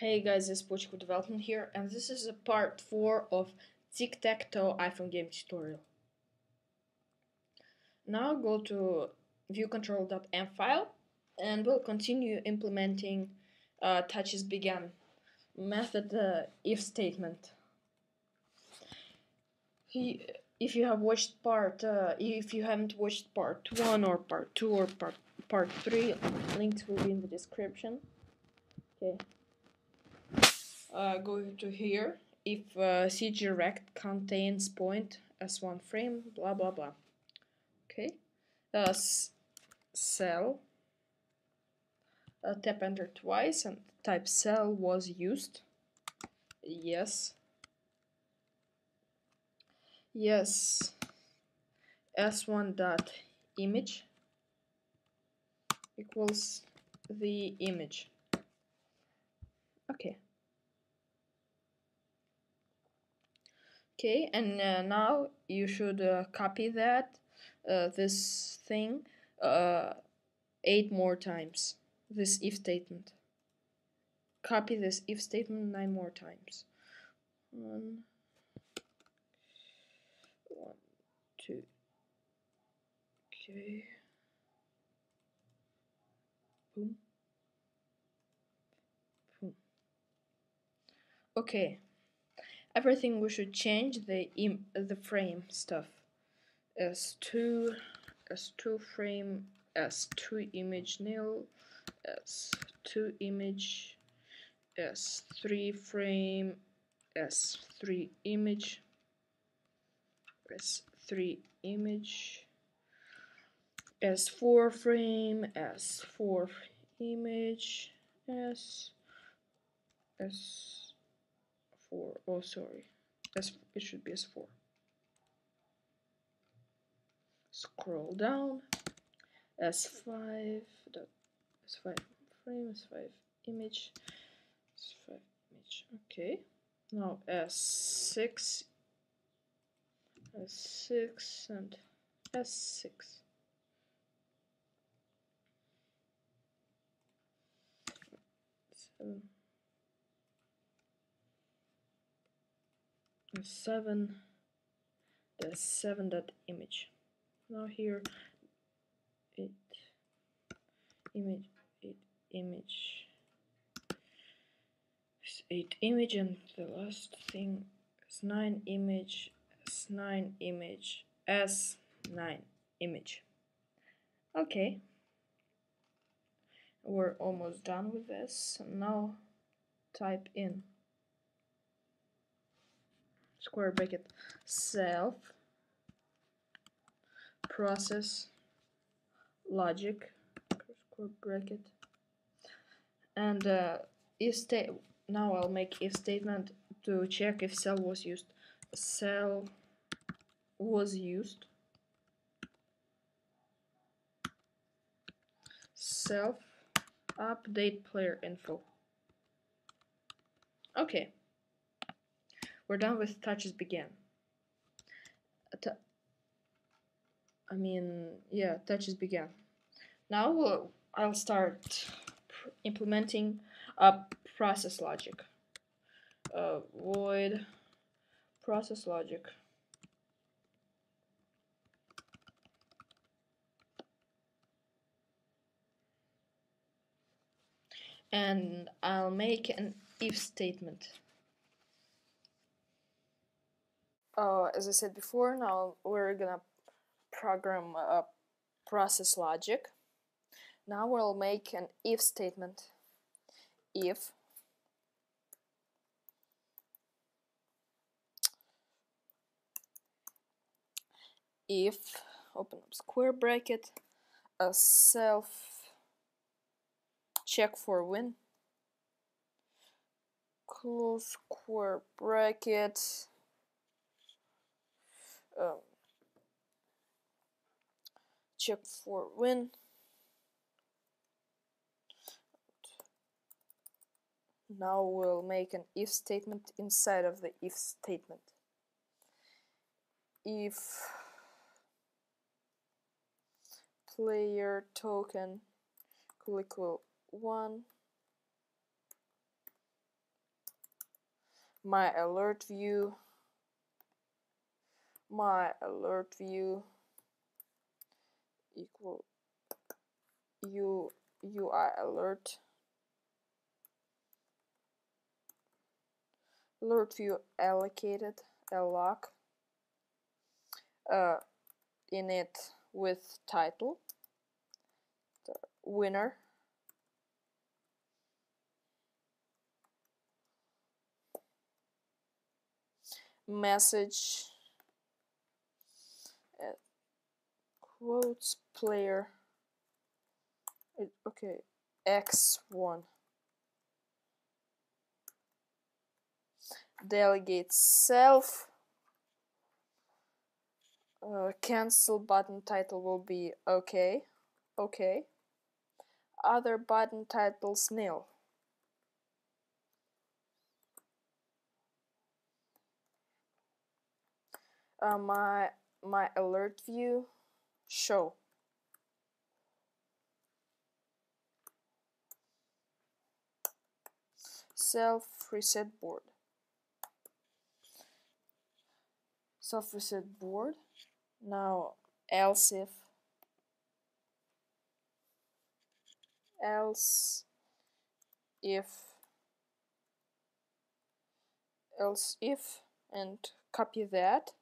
Hey guys, it's Puchkoff Development here, and this is a part 4 of Tic-Tac-Toe iPhone game tutorial. Now go to viewcontrol.m file, and we'll continue implementing uh, touches method uh, if statement. He, if you have watched part, uh, if you haven't watched part 1 or part 2 or part, part 3, links will be in the description. Okay uh, go to here. If uh, CG rect contains point as one frame blah blah blah. Okay. Uh, cell. Uh, tap enter twice and type cell was used. Yes. Yes. S1 dot image equals the image. Okay okay and uh, now you should uh, copy that uh, this thing uh, eight more times this if statement. Copy this if statement nine more times. One one two okay. Boom. Boom. Okay everything we should change the Im the frame stuff. S2 s2 frame s2 image nil s2 image s3 frame s3 image s3 image s4 frame s4 image s s 4 oh sorry. S it should be S4 scroll down. S5 dot S5 frame S5 image S5 image. Okay. Now S6 S6 and S6 seven 7 the 7 dot image. Now here it image it image. 8 image and the last thing is 9 image s9 image s9 image. Okay. We're almost done with this. Now type in square bracket self process logic square bracket and uh, if state now I'll make if statement to check if cell was used. Cell was used. Self update player info. Okay we're done with touches begin. I mean, yeah, touches begin. Now we'll, I'll start implementing a process logic. Uh, void process logic. And I'll make an if statement. Uh, as I said before, now we're gonna program a process logic. Now we'll make an if statement. If if open up square bracket a self check for win close square bracket um, check for win. Now we'll make an if statement inside of the if statement. If player token equal 1 my alert view my alert view equal u UI alert. Alert view allocated alloc uh, init with title. The winner. Message uh, quotes player. It, okay x1 delegate self. Uh, cancel button title will be okay okay. Other button titles nil. Uh, my my alert view show. Self reset board. Self reset board. Now else if. Else if. Else if and copy that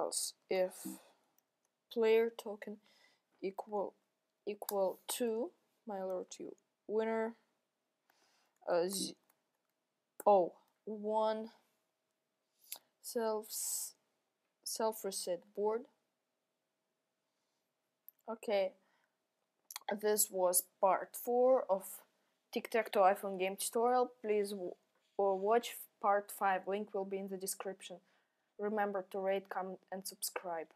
else if player token equal equal to my alert to winner uh, oh one self self reset board. Okay this was part 4 of tic-tac-toe iphone game tutorial. Please or watch part 5 link will be in the description remember to rate comment and subscribe